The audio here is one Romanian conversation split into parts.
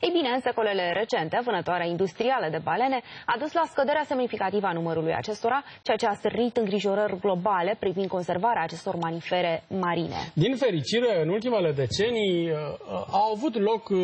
Ei bine, în secolele recente, vânătoarea industrială de balene a dus la scăderea semnificativă a numărului acestora, ceea ce a stârnit îngrijorări globale privind conservarea acestor manifere marine. Din fericire, în ultimele decenii uh, uh, au avut loc uh,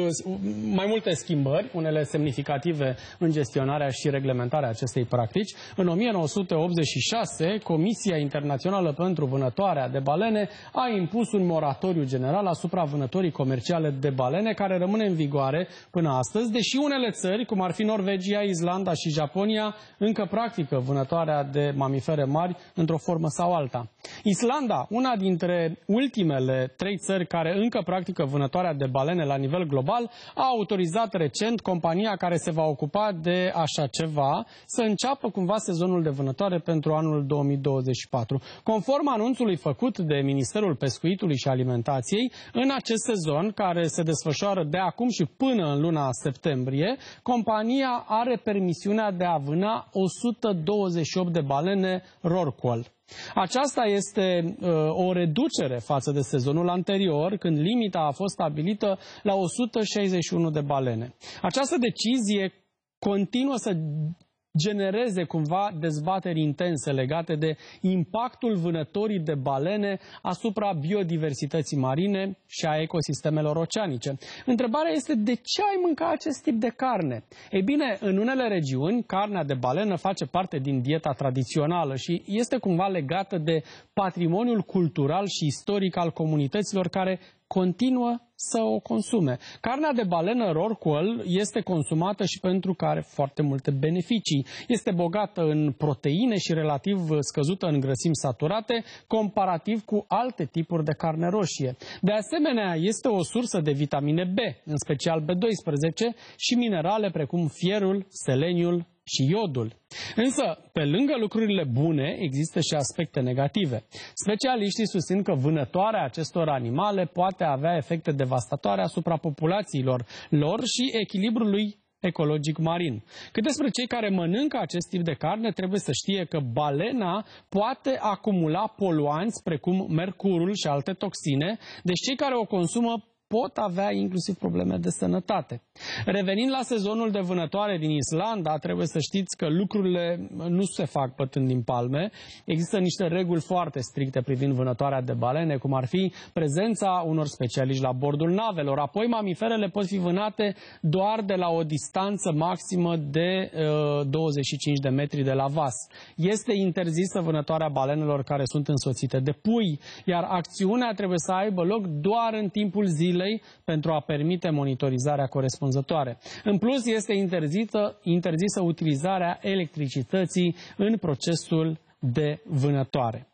mai multe schimbări, unele semnificative în gestionarea și reglementarea acestei practici. În 1986, Comisia Internațională pentru Vânătoarea de Balene a impus un moratoriu general asupra vânătorii comerciale de balene, care rămâne în vigoare până astăzi, deși unele țări, cum ar fi Norvegia, Islanda și Japonia, încă practică vânătoarea de mamifere mari într-o formă sau alta. Islanda, una dintre ultimele trei țări care încă practică vânătoarea de balene la nivel global, a autorizat recent compania care se va ocupa de așa ceva să înceapă cumva sezonul de vânătoare pentru anul 2024. Conform anunțului făcut de Ministerul Pescuitului și Alimentației, în acest sezon, care se desfășoară de acum și până în luna septembrie, compania are permisiunea de a vâna 128 de balene rorqual. Aceasta este uh, o reducere față de sezonul anterior, când limita a fost stabilită la 161 de balene. Această decizie continuă să genereze cumva dezbateri intense legate de impactul vânătorii de balene asupra biodiversității marine și a ecosistemelor oceanice. Întrebarea este de ce ai mânca acest tip de carne? Ei bine, în unele regiuni, carnea de balenă face parte din dieta tradițională și este cumva legată de patrimoniul cultural și istoric al comunităților care continuă să o consume. Carnea de balenă rorqual este consumată și pentru că are foarte multe beneficii. Este bogată în proteine și relativ scăzută în grăsimi saturate, comparativ cu alte tipuri de carne roșie. De asemenea, este o sursă de vitamine B, în special B12, și minerale precum fierul, seleniul, și iodul. Însă, pe lângă lucrurile bune, există și aspecte negative. Specialiștii susțin că vânătoarea acestor animale poate avea efecte devastatoare asupra populațiilor lor și echilibrului ecologic marin. Cât despre cei care mănâncă acest tip de carne, trebuie să știe că balena poate acumula poluanți precum mercurul și alte toxine, deci cei care o consumă pot avea inclusiv probleme de sănătate. Revenind la sezonul de vânătoare din Islanda, trebuie să știți că lucrurile nu se fac pătând din palme. Există niște reguli foarte stricte privind vânătoarea de balene, cum ar fi prezența unor specialiști la bordul navelor. Apoi mamiferele pot fi vânate doar de la o distanță maximă de uh, 25 de metri de la vas. Este interzisă vânătoarea balenelor care sunt însoțite de pui, iar acțiunea trebuie să aibă loc doar în timpul zilei pentru a permite monitorizarea corespunzătoare corespunzătoare. În plus, este interzisă, interzisă utilizarea electricității în procesul de vânătoare.